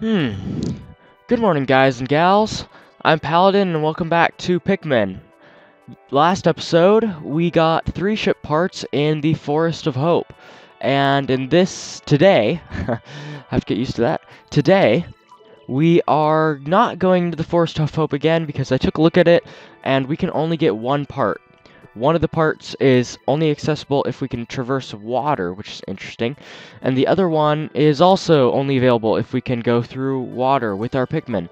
Hmm. Good morning, guys and gals. I'm Paladin, and welcome back to Pikmin. Last episode, we got three ship parts in the Forest of Hope. And in this, today, I have to get used to that. Today, we are not going to the Forest of Hope again because I took a look at it, and we can only get one part. One of the parts is only accessible if we can traverse water, which is interesting. And the other one is also only available if we can go through water with our Pikmin.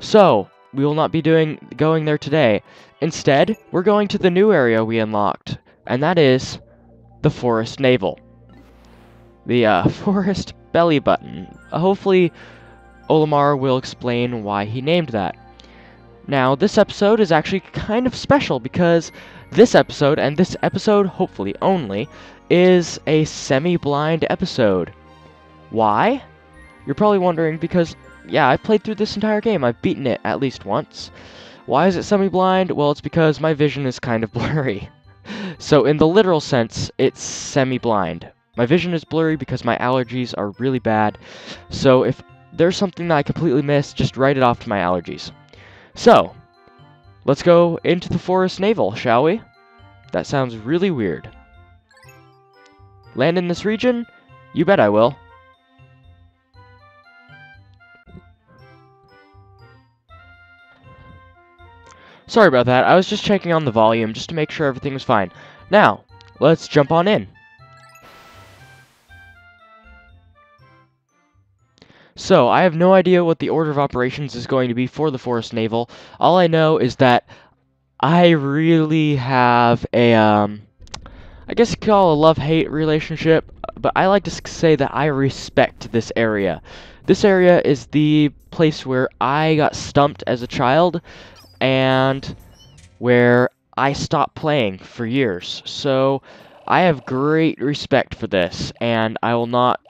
So, we will not be doing going there today. Instead, we're going to the new area we unlocked, and that is the Forest Navel. The uh, Forest Belly Button. Hopefully, Olimar will explain why he named that. Now, this episode is actually kind of special because this episode, and this episode hopefully only, is a semi-blind episode. Why? You're probably wondering because, yeah, I played through this entire game. I've beaten it at least once. Why is it semi-blind? Well, it's because my vision is kind of blurry. so in the literal sense, it's semi-blind. My vision is blurry because my allergies are really bad. So if there's something that I completely missed, just write it off to my allergies. So, let's go into the forest navel, shall we? That sounds really weird. Land in this region? You bet I will. Sorry about that, I was just checking on the volume just to make sure everything was fine. Now, let's jump on in. So, I have no idea what the order of operations is going to be for the Forest Navel. All I know is that I really have a, um, I guess you could call a love-hate relationship, but I like to say that I respect this area. This area is the place where I got stumped as a child, and where I stopped playing for years. So, I have great respect for this, and I will not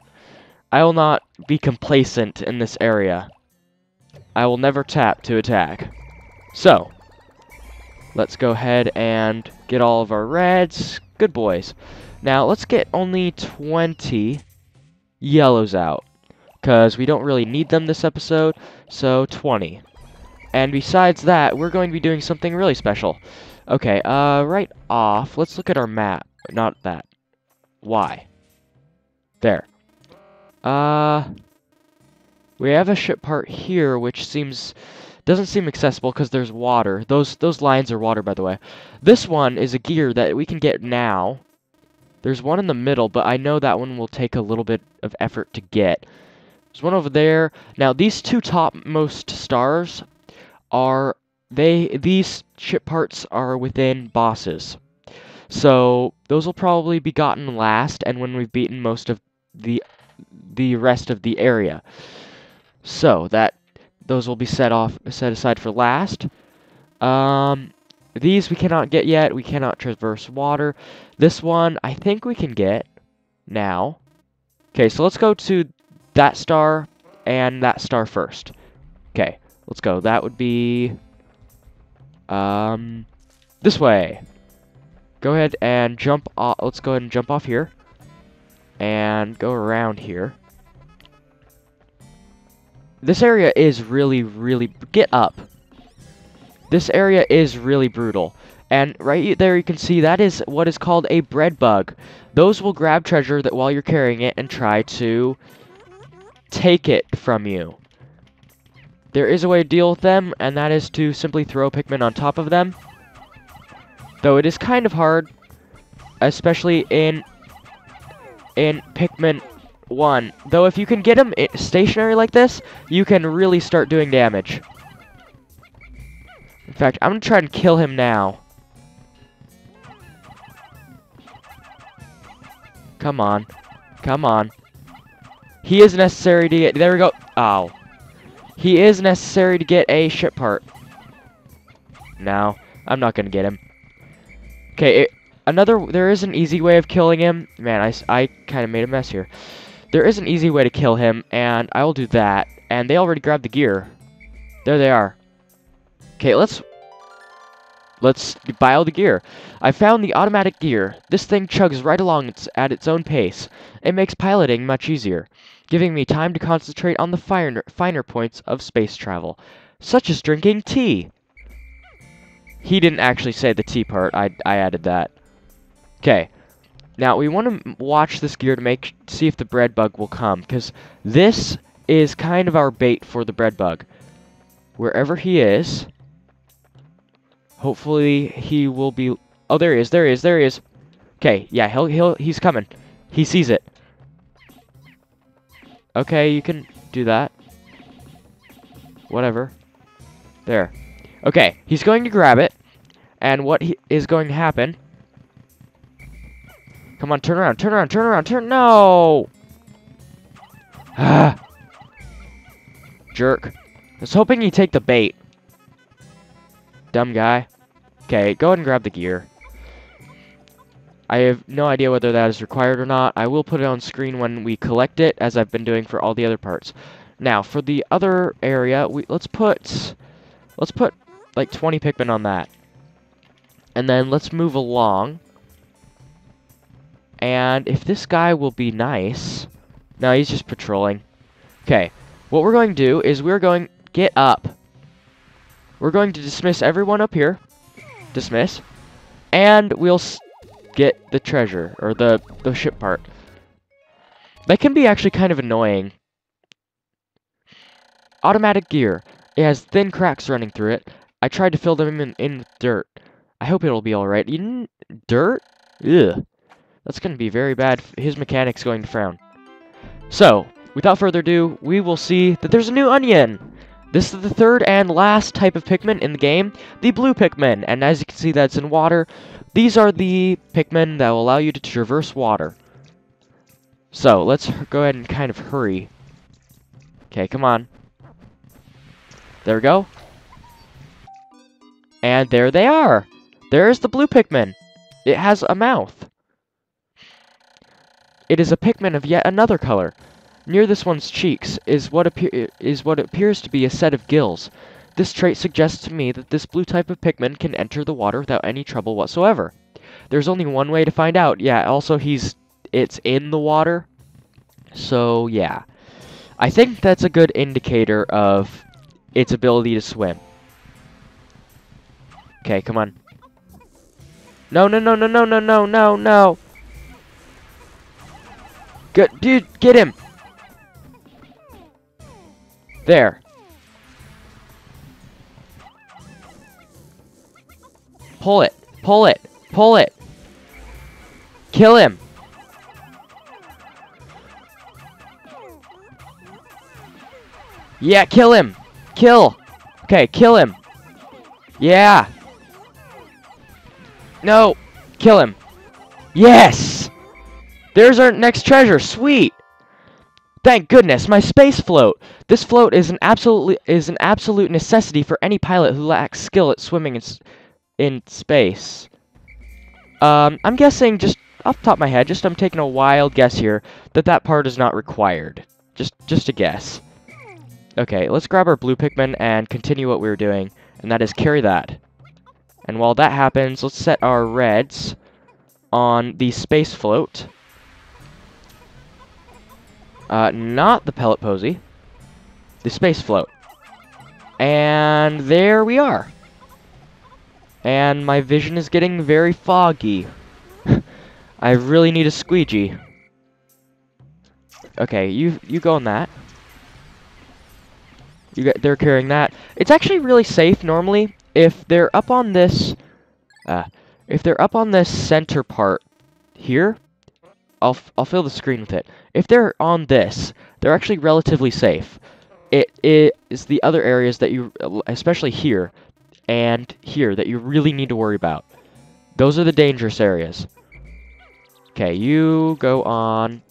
I will not be complacent in this area. I will never tap to attack. So, let's go ahead and get all of our reds. Good boys. Now, let's get only 20 yellows out. Because we don't really need them this episode, so 20. And besides that, we're going to be doing something really special. Okay, uh, right off, let's look at our map. Not that. Why? There. Uh, we have a ship part here, which seems doesn't seem accessible because there's water. Those those lines are water, by the way. This one is a gear that we can get now. There's one in the middle, but I know that one will take a little bit of effort to get. There's one over there. Now, these two topmost stars are they these ship parts are within bosses. So, those will probably be gotten last and when we've beaten most of the the rest of the area. So that those will be set off set aside for last. Um, these we cannot get yet. We cannot traverse water. This one I think we can get now. Okay, so let's go to that star and that star first. Okay, let's go. That would be um this way. Go ahead and jump off. Let's go ahead and jump off here and go around here. This area is really, really... Get up. This area is really brutal. And right there you can see that is what is called a bread bug. Those will grab treasure that while you're carrying it and try to take it from you. There is a way to deal with them, and that is to simply throw Pikmin on top of them. Though it is kind of hard, especially in in Pikmin 1. Though if you can get him stationary like this, you can really start doing damage. In fact, I'm going to try and kill him now. Come on. Come on. He is necessary to get... There we go. Ow. He is necessary to get a ship part. No, I'm not going to get him. Okay, another, there is an easy way of killing him. Man, I, I kind of made a mess here. There is an easy way to kill him, and I will do that. And they already grabbed the gear. There they are. Okay, let's... let's buy all the gear. I found the automatic gear. This thing chugs right along its, at its own pace. It makes piloting much easier, giving me time to concentrate on the finer, finer points of space travel, such as drinking tea. He didn't actually say the tea part. I, I added that. Okay. Now, we want to watch this gear to make see if the bread bug will come, because this is kind of our bait for the bread bug. Wherever he is, hopefully he will be... Oh, there he is, there he is, there he is. Okay, yeah, he'll, he'll, he's coming. He sees it. Okay, you can do that. Whatever. There. Okay, he's going to grab it. And what he, is going to happen... Come on, turn around, turn around, turn around, turn... No! Ah! Jerk. I was hoping he'd take the bait. Dumb guy. Okay, go ahead and grab the gear. I have no idea whether that is required or not. I will put it on screen when we collect it, as I've been doing for all the other parts. Now, for the other area, we let's put... Let's put, like, 20 Pikmin on that. And then let's move along. And if this guy will be nice... No, he's just patrolling. Okay, what we're going to do is we're going... Get up. We're going to dismiss everyone up here. Dismiss. And we'll get the treasure, or the, the ship part. That can be actually kind of annoying. Automatic gear. It has thin cracks running through it. I tried to fill them in, in with dirt. I hope it'll be alright. Dirt? Ugh. That's going to be very bad. His mechanic's going to frown. So, without further ado, we will see that there's a new onion! This is the third and last type of Pikmin in the game, the blue Pikmin, and as you can see that's in water, these are the Pikmin that will allow you to traverse water. So, let's go ahead and kind of hurry. Okay, come on. There we go. And there they are! There's the blue Pikmin! It has a mouth. It is a Pikmin of yet another color. Near this one's cheeks is what, is what appears to be a set of gills. This trait suggests to me that this blue type of Pikmin can enter the water without any trouble whatsoever. There's only one way to find out. Yeah, also he's it's in the water. So, yeah. I think that's a good indicator of its ability to swim. Okay, come on. No, no, no, no, no, no, no, no, no. Good, dude, get him. There. Pull it. Pull it. Pull it. Kill him. Yeah, kill him. Kill. Okay, kill him. Yeah. No. Kill him. Yes! There's our next treasure. Sweet. Thank goodness, my space float. This float is an absolutely is an absolute necessity for any pilot who lacks skill at swimming in, in space. Um, I'm guessing just off the top of my head, just I'm taking a wild guess here that that part is not required. Just just a guess. Okay, let's grab our blue Pikmin and continue what we were doing, and that is carry that. And while that happens, let's set our reds on the space float. Uh, not the pellet posy. The space float. And there we are. And my vision is getting very foggy. I really need a squeegee. Okay, you you go on that. You get they're carrying that. It's actually really safe normally if they're up on this uh if they're up on this center part here, I'll, I'll fill the screen with it. If they're on this, they're actually relatively safe. It, it is the other areas that you, especially here and here, that you really need to worry about. Those are the dangerous areas. Okay, you go on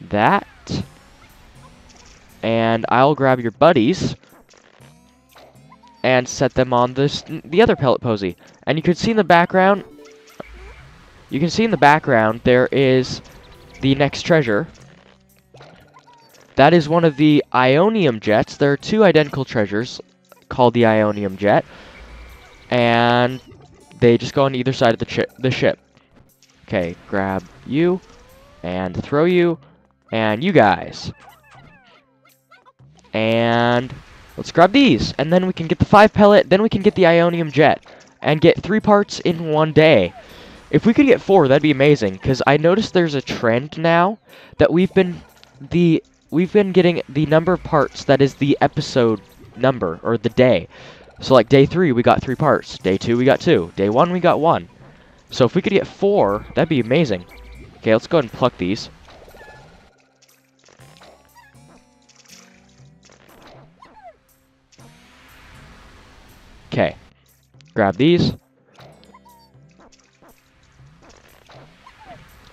that. And I'll grab your buddies and set them on this the other pellet posy. And you can see in the background, you can see in the background there is the next treasure. That is one of the Ionium jets. There are two identical treasures called the Ionium jet. and they just go on either side of the, the ship. Okay, grab you, and throw you, and you guys. And let's grab these, and then we can get the 5 pellet, then we can get the Ionium Jet, and get 3 parts in one day. If we could get 4, that'd be amazing, because I noticed there's a trend now that we've been the we've been getting the number of parts that is the episode number, or the day. So like day 3, we got 3 parts. Day 2, we got 2. Day 1, we got 1. So if we could get 4, that'd be amazing. Okay, let's go ahead and pluck these. Okay. Grab these.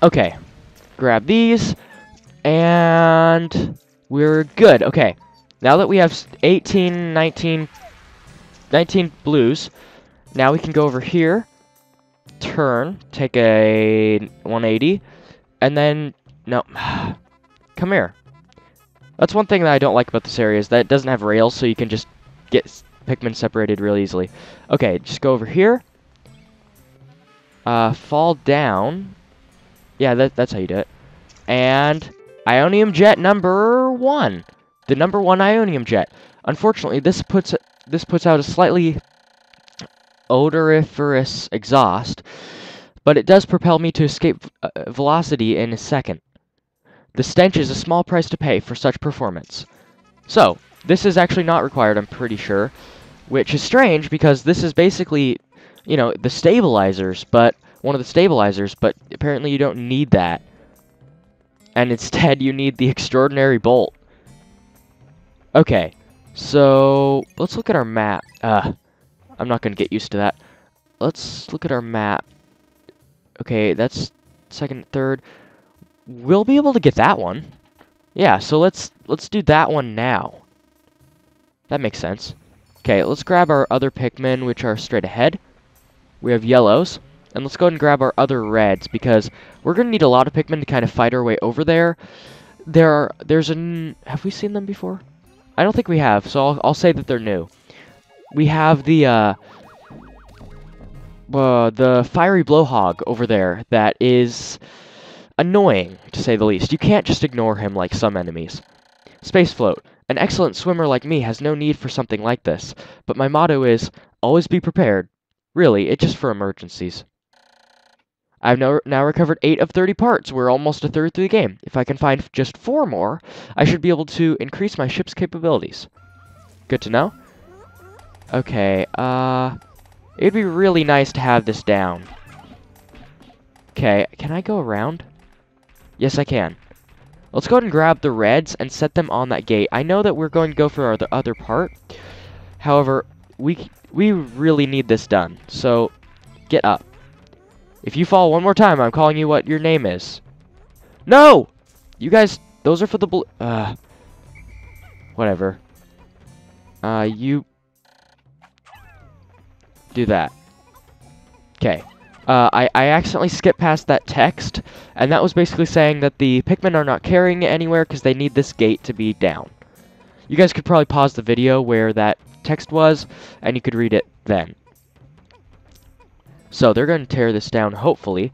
Okay. Grab these. And we're good. Okay. Now that we have 18, 19, 19 blues, now we can go over here, turn, take a 180, and then, no, come here. That's one thing that I don't like about this area is that it doesn't have rails, so you can just get Pikmin separated real easily. Okay, just go over here. Uh, fall down. Yeah, that, that's how you do it. And Ionium Jet number one. The number one Ionium Jet. Unfortunately, this puts this puts out a slightly odoriferous exhaust, but it does propel me to escape uh, velocity in a second. The stench is a small price to pay for such performance. So, this is actually not required, I'm pretty sure, which is strange because this is basically, you know, the stabilizers, but one of the stabilizers, but apparently you don't need that and instead you need the extraordinary bolt. Okay, so let's look at our map. Uh, I'm not going to get used to that. Let's look at our map. Okay, that's second, third. We'll be able to get that one. Yeah, so let's let's do that one now. That makes sense. Okay, let's grab our other Pikmin, which are straight ahead. We have yellows. And let's go ahead and grab our other reds, because we're going to need a lot of Pikmin to kind of fight our way over there. There are, there's an, have we seen them before? I don't think we have, so I'll, I'll say that they're new. We have the, uh, uh, the Fiery Blowhog over there that is annoying, to say the least. You can't just ignore him like some enemies. Space Float. An excellent swimmer like me has no need for something like this, but my motto is, always be prepared. Really, it's just for emergencies. I've now, now recovered 8 of 30 parts. We're almost a third through the game. If I can find just 4 more, I should be able to increase my ship's capabilities. Good to know. Okay, uh... It'd be really nice to have this down. Okay, can I go around? Yes, I can. Let's go ahead and grab the reds and set them on that gate. I know that we're going to go for the other part. However, we we really need this done. So, get up. If you fall one more time, I'm calling you what your name is. No! You guys, those are for the blue... Uh, whatever. Uh, you... Do that. Okay. Uh, I, I accidentally skipped past that text, and that was basically saying that the Pikmin are not carrying it anywhere because they need this gate to be down. You guys could probably pause the video where that text was, and you could read it then. So they're going to tear this down, hopefully.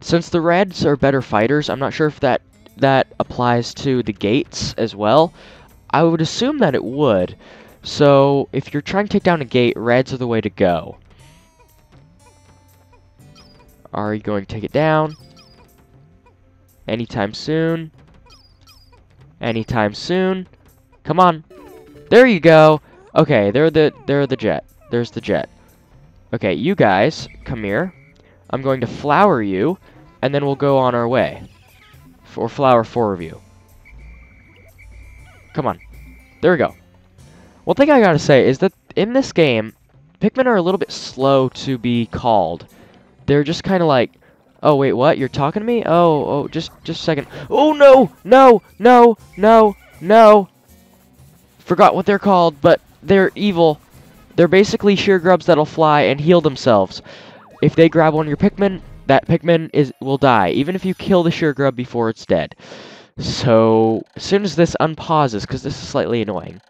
Since the Reds are better fighters, I'm not sure if that, that applies to the gates as well. I would assume that it would. So if you're trying to take down a gate, Reds are the way to go. Are you going to take it down? Anytime soon? Anytime soon? Come on. There you go. Okay, they're the they're the jet. There's the jet. Okay, you guys, come here. I'm going to flower you, and then we'll go on our way. Or flower four of you. Come on. There we go. One thing I gotta say is that in this game, Pikmin are a little bit slow to be called. They're just kind of like, oh, wait, what? You're talking to me? Oh, oh, just, just a second. Oh, no, no, no, no, no. Forgot what they're called, but they're evil. They're basically sheargrubs that'll fly and heal themselves. If they grab one of your Pikmin, that Pikmin is will die, even if you kill the sheargrub before it's dead. So, as soon as this unpauses, because this is slightly annoying,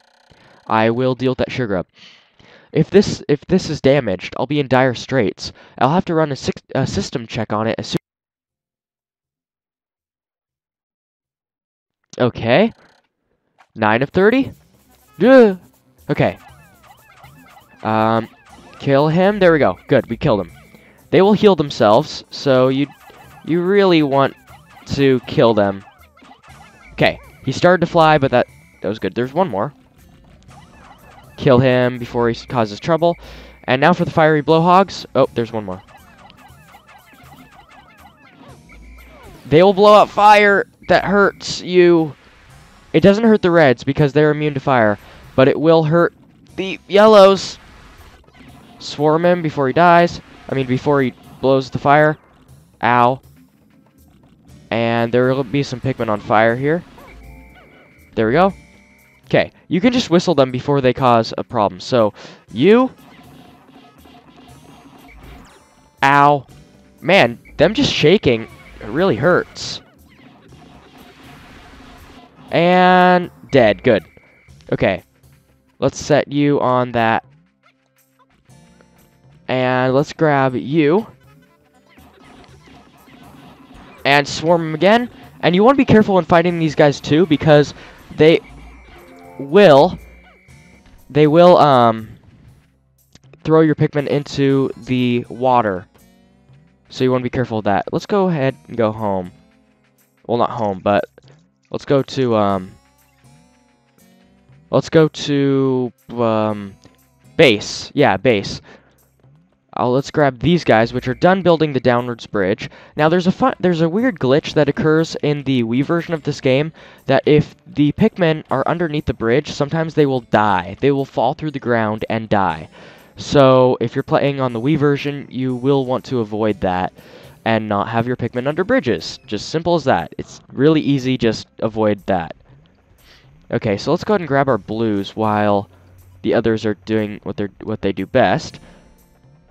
I will deal with that Sheargrub. if this if this is damaged, I'll be in dire straits. I'll have to run a, a system check on it as soon. Okay. 9 of 30? Yeah. Okay. Um, kill him. There we go. Good, we killed him. They will heal themselves, so you you really want to kill them. Okay, he started to fly, but that, that was good. There's one more. Kill him before he causes trouble. And now for the fiery blowhogs. Oh, there's one more. They will blow up fire that hurts you. It doesn't hurt the reds because they're immune to fire, but it will hurt the yellows. Swarm him before he dies. I mean, before he blows the fire. Ow. And there will be some Pikmin on fire here. There we go. Okay, you can just whistle them before they cause a problem. So, you... Ow. Man, them just shaking it really hurts. And dead. Good. Okay. Let's set you on that. And let's grab you. And swarm them again. And you want to be careful when fighting these guys too, because they will they will um throw your Pikmin into the water. So you want to be careful of that. Let's go ahead and go home. Well, not home, but let's go to um let's go to um base. Yeah, base. Uh, let's grab these guys, which are done building the downwards bridge. Now, there's a there's a weird glitch that occurs in the Wii version of this game that if the Pikmin are underneath the bridge, sometimes they will die. They will fall through the ground and die. So, if you're playing on the Wii version, you will want to avoid that and not have your Pikmin under bridges. Just simple as that. It's really easy, just avoid that. Okay, so let's go ahead and grab our blues while the others are doing what they're what they do best.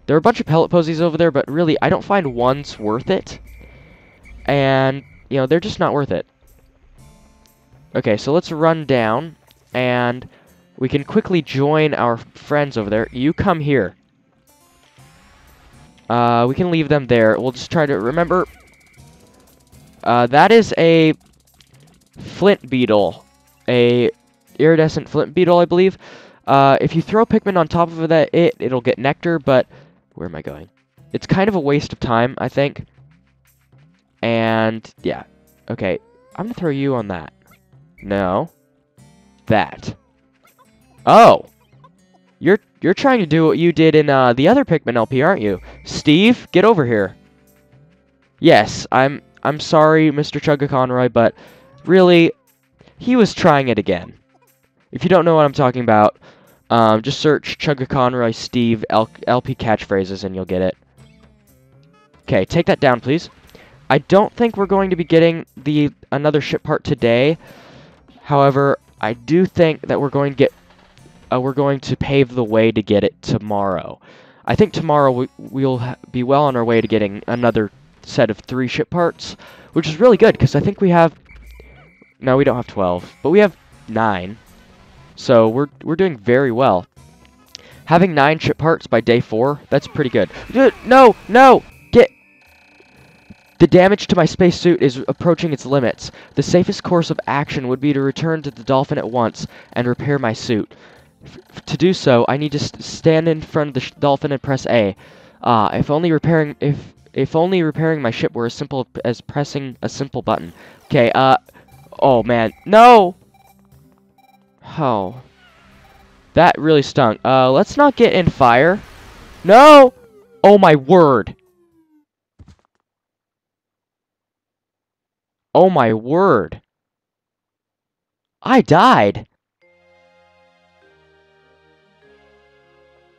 There are a bunch of pellet posies over there, but really, I don't find one's worth it. And, you know, they're just not worth it. Okay, so let's run down, and we can quickly join our friends over there. You come here. Uh, we can leave them there. We'll just try to remember. Uh, that is a flint beetle. A iridescent flint beetle, I believe. Uh, if you throw Pikmin on top of that, it, it'll get nectar, but where am I going? It's kind of a waste of time, I think. And, yeah. Okay, I'm to throw you on that. No. That. Oh! You're you're trying to do what you did in uh, the other Pikmin LP, aren't you? Steve, get over here. Yes, I'm I'm sorry, Mr. Chuggaaconroy, but really, he was trying it again. If you don't know what I'm talking about, um, just search Chuggaaconroy Steve L LP catchphrases and you'll get it. Okay, take that down, please. I don't think we're going to be getting the another ship part today. However, I do think that we're going to get uh, we're going to pave the way to get it tomorrow. I think tomorrow we, we'll be well on our way to getting another set of three ship parts, which is really good because I think we have no, we don't have 12, but we have 9. So we're, we're doing very well. Having 9 ship parts by day 4, that's pretty good. No, no, get... The damage to my spacesuit is approaching its limits. The safest course of action would be to return to the Dolphin at once and repair my suit. F to do so, I need to st stand in front of the Dolphin and press A. Ah, uh, if only repairing... if if only repairing my ship were as simple as pressing a simple button. Okay, uh... Oh, man. No! Oh. That really stunk. Uh, let's not get in fire. No! Oh my word. Oh my word. I died.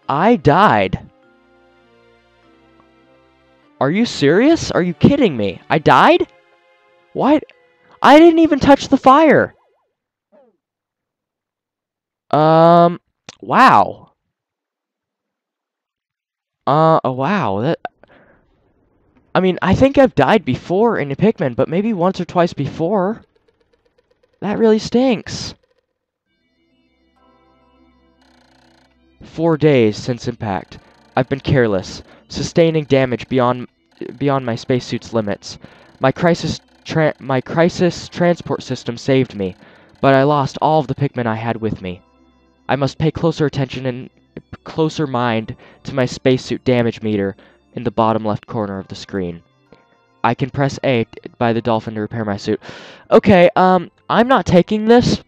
I died. Are you serious? Are you kidding me? I died? What? I didn't even touch the fire. Um, wow. Uh, oh, wow. That. I mean, I think I've died before in a Pikmin, but maybe once or twice before. That really stinks. four days since impact. I've been careless, sustaining damage beyond beyond my spacesuit's limits. My crisis my crisis transport system saved me, but I lost all of the Pikmin I had with me. I must pay closer attention and closer mind to my spacesuit damage meter in the bottom left corner of the screen. I can press A by the dolphin to repair my suit. Okay, um, I'm not taking this.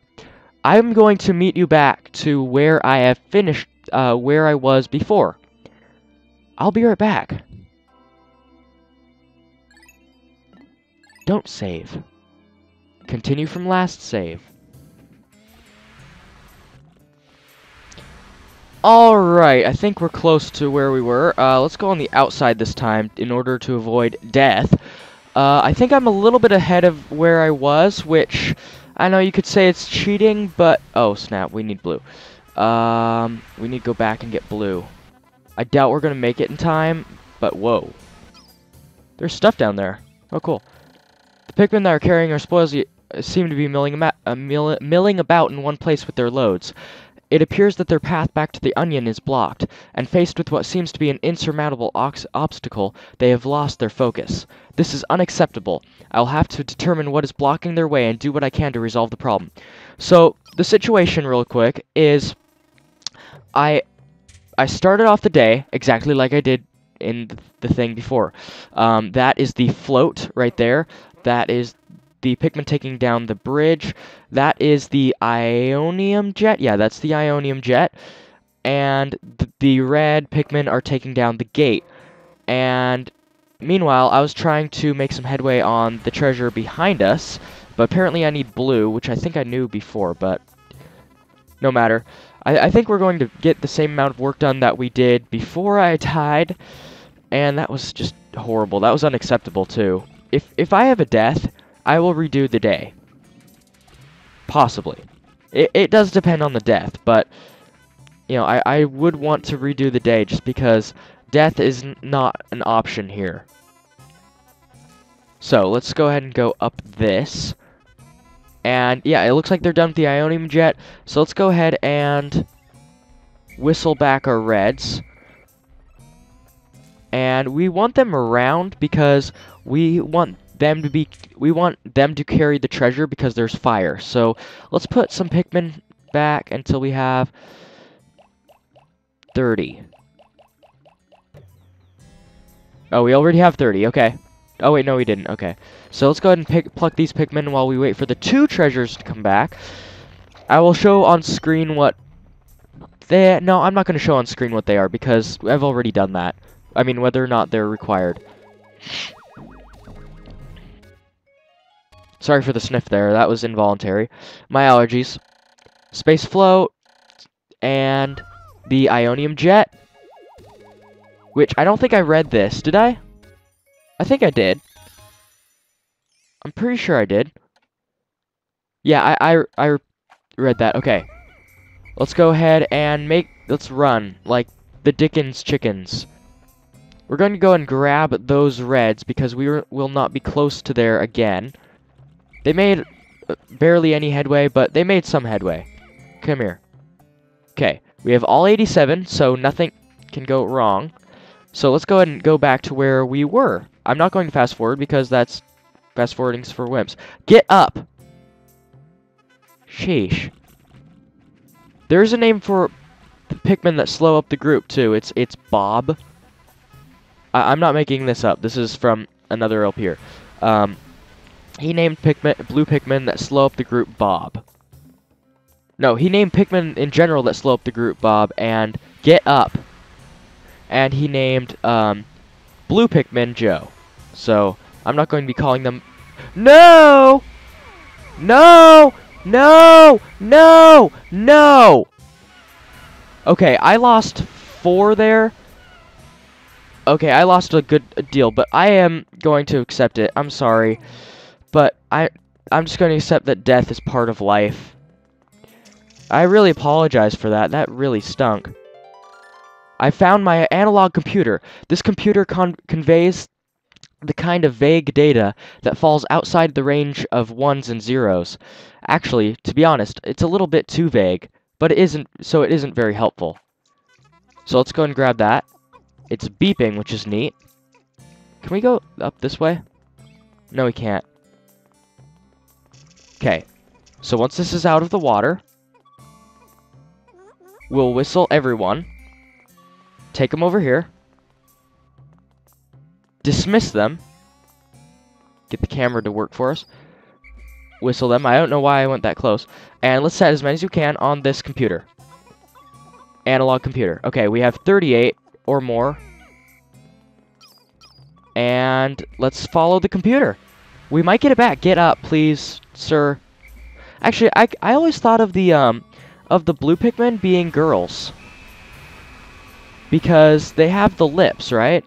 I'm going to meet you back to where I have finished, uh, where I was before. I'll be right back. Don't save. Continue from last save. Alright, I think we're close to where we were. Uh, let's go on the outside this time in order to avoid death. Uh, I think I'm a little bit ahead of where I was, which I know you could say it's cheating, but... Oh, snap, we need blue. Um, we need to go back and get blue. I doubt we're going to make it in time, but whoa. There's stuff down there. Oh, cool. The Pikmin that are carrying our spoils seem to be milling, uh, mill milling about in one place with their loads. It appears that their path back to the Onion is blocked, and faced with what seems to be an insurmountable obstacle, they have lost their focus. This is unacceptable. I will have to determine what is blocking their way and do what I can to resolve the problem. So, the situation, real quick, is I I started off the day exactly like I did in the thing before. Um, that is the float right there. That is the Pikmin taking down the bridge. That is the Ionium Jet. Yeah, that's the Ionium Jet. And th the red Pikmin are taking down the gate. And meanwhile, I was trying to make some headway on the treasure behind us. But apparently I need blue, which I think I knew before, but no matter. I, I think we're going to get the same amount of work done that we did before I died. And that was just horrible. That was unacceptable, too. If, if I have a death, I will redo the day. Possibly. It, it does depend on the death, but, you know, I, I would want to redo the day just because death is not an option here. So, let's go ahead and go up this. And, yeah, it looks like they're done with the Ionium Jet, so let's go ahead and whistle back our reds. And we want them around because we want them to be we want them to carry the treasure because there's fire. So let's put some Pikmin back until we have 30. Oh, we already have 30. Okay. Oh, wait, no, we didn't. Okay. So let's go ahead and pick, pluck these Pikmin while we wait for the two treasures to come back. I will show on screen what they... No, I'm not going to show on screen what they are because I've already done that. I mean, whether or not they're required. Sorry for the sniff there, that was involuntary. My allergies. Space Float, and the Ionium Jet, which I don't think I read this, did I? I think I did. I'm pretty sure I did. Yeah, I, I, I read that. Okay. Let's go ahead and make, let's run, like the Dickens chickens. We're going to go and grab those reds because we will not be close to there again. They made uh, barely any headway, but they made some headway. Come here. Okay, we have all 87, so nothing can go wrong. So let's go ahead and go back to where we were. I'm not going to fast forward because that's fast forwarding's for wimps. Get up! Sheesh. There's a name for the Pikmin that slow up the group, too. It's it's Bob. I am not making this up. This is from another LP here. Um, he named Pikmin, blue Pikmin that slow up the group Bob. No, he named Pikmin in general that slow up the group Bob and Get Up. And he named um, blue Pikmin Joe. So, I'm not going to be calling them... No! No! No! No! No! Okay, I lost four there. Okay, I lost a good deal, but I am going to accept it. I'm sorry. But I, I'm just going to accept that death is part of life. I really apologize for that. That really stunk. I found my analog computer. This computer con conveys the kind of vague data that falls outside the range of ones and zeros. Actually, to be honest, it's a little bit too vague, but it isn't, so it isn't very helpful. So let's go and grab that. It's beeping, which is neat. Can we go up this way? No, we can't. Okay. So once this is out of the water, we'll whistle everyone. Take them over here. Dismiss them. Get the camera to work for us. Whistle them. I don't know why I went that close. And let's set as many as you can on this computer. Analog computer. Okay, we have 38 or more. And let's follow the computer. We might get it back. Get up, please, sir. Actually, I, I always thought of the um of the blue Pikmin being girls. Because they have the lips, right?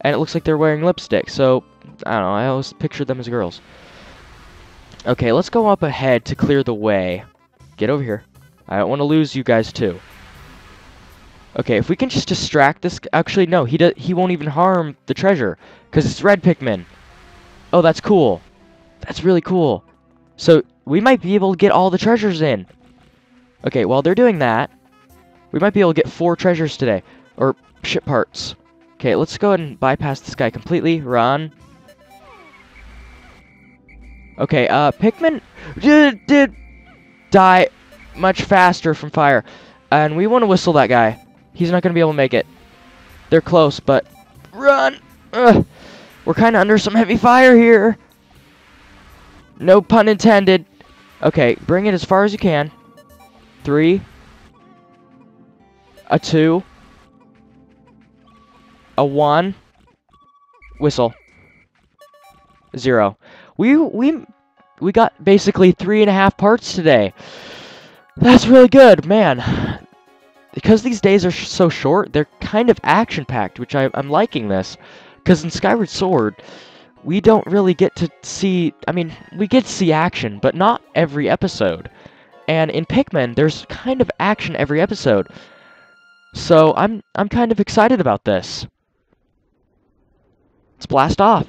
And it looks like they're wearing lipstick, so I don't know, I always pictured them as girls. Okay, let's go up ahead to clear the way. Get over here. I don't want to lose you guys too. Okay, if we can just distract this... Actually, no, he, do, he won't even harm the treasure. Because it's red Pikmin. Oh, that's cool. That's really cool. So, we might be able to get all the treasures in. Okay, while they're doing that, we might be able to get four treasures today. Or ship parts. Okay, let's go ahead and bypass this guy completely. Run. Okay, uh, Pikmin did, die much faster from fire. And we want to whistle that guy. He's not going to be able to make it. They're close, but... Run! Ugh. We're kind of under some heavy fire here. No pun intended. Okay, bring it as far as you can. Three. A two. A one. Whistle. Zero. We, we, we got basically three and a half parts today. That's really good, man because these days are sh so short, they're kind of action-packed, which I, I'm liking this. Because in Skyward Sword, we don't really get to see... I mean, we get to see action, but not every episode. And in Pikmin, there's kind of action every episode. So I'm I'm kind of excited about this. Let's blast off.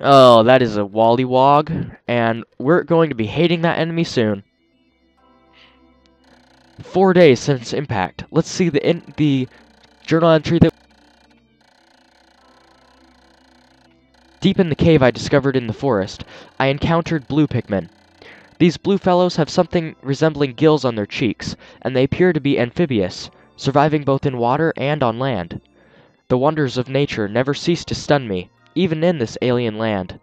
Oh, that is a Wollywog, and we're going to be hating that enemy soon. Four days since impact. Let's see the in the journal entry that. Deep in the cave I discovered in the forest, I encountered blue Pikmin. These blue fellows have something resembling gills on their cheeks, and they appear to be amphibious, surviving both in water and on land. The wonders of nature never cease to stun me, even in this alien land.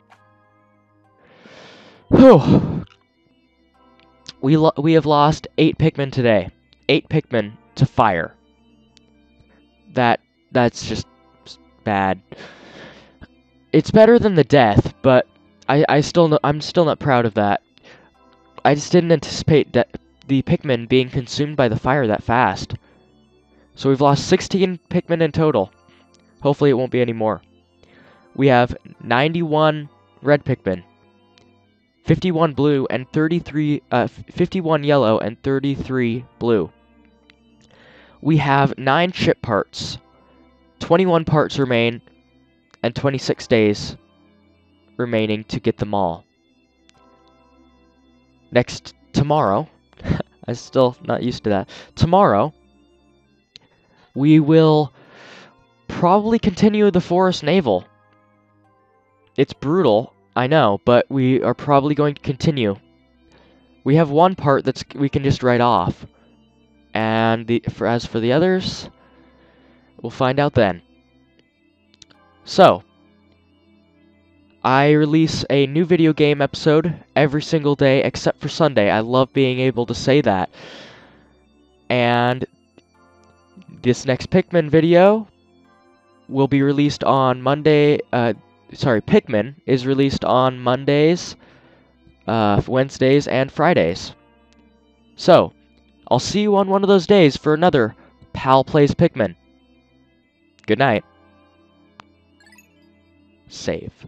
Whew. We, we have lost eight Pikmin today. Eight Pikmin to fire. That that's just bad. It's better than the death, but I I still no, I'm still not proud of that. I just didn't anticipate that the Pikmin being consumed by the fire that fast. So we've lost 16 Pikmin in total. Hopefully it won't be any more. We have 91 red Pikmin. 51 blue and 33 uh, 51 yellow and 33 blue. We have 9 chip parts. 21 parts remain and 26 days remaining to get them all. Next tomorrow, I'm still not used to that. Tomorrow we will probably continue the Forest Navel. It's brutal, I know, but we are probably going to continue. We have one part that's we can just write off. And the for as for the others, we'll find out then. So, I release a new video game episode every single day except for Sunday. I love being able to say that. And this next Pikmin video will be released on Monday, uh, sorry, Pikmin is released on Mondays, uh, Wednesdays, and Fridays. So, I'll see you on one of those days for another Pal Plays Pikmin. Good night. Save.